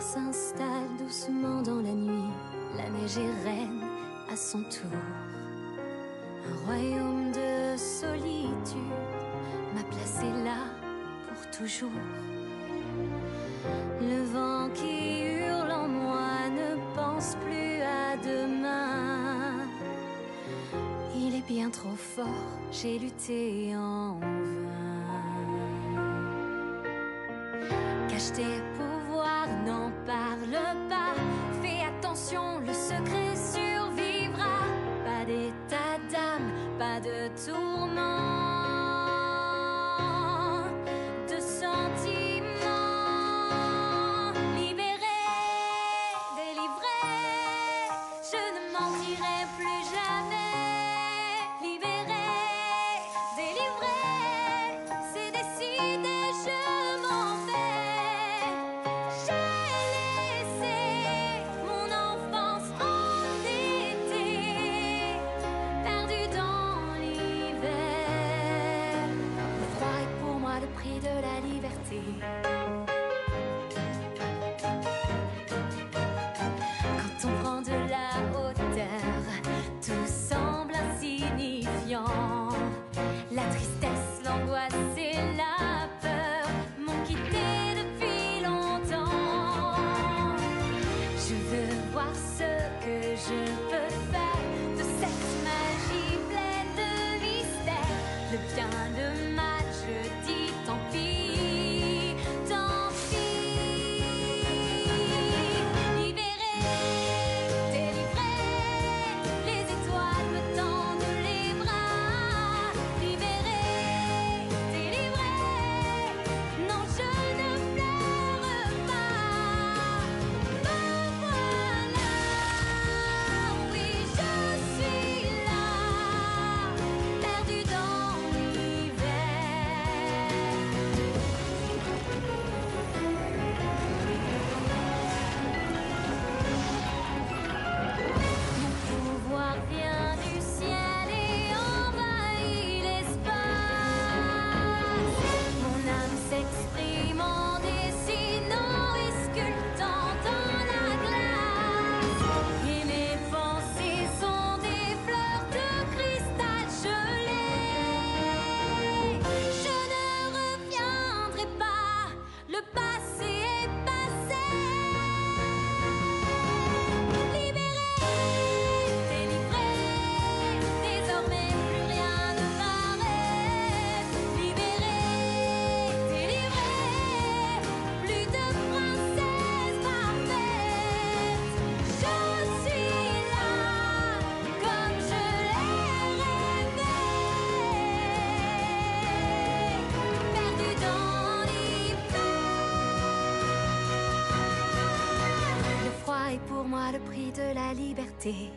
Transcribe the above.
s'installe doucement dans la nuit. La neige est reine à son tour. Un royaume de solitude m'a placé là pour toujours. Le vent qui hurle en moi ne pense plus à demain. Il est bien trop fort, j'ai lutté en vain. Cache tes secret survivra. Pas d'état d'âme, pas de tourment. 总好。pour moi le prix de la liberté.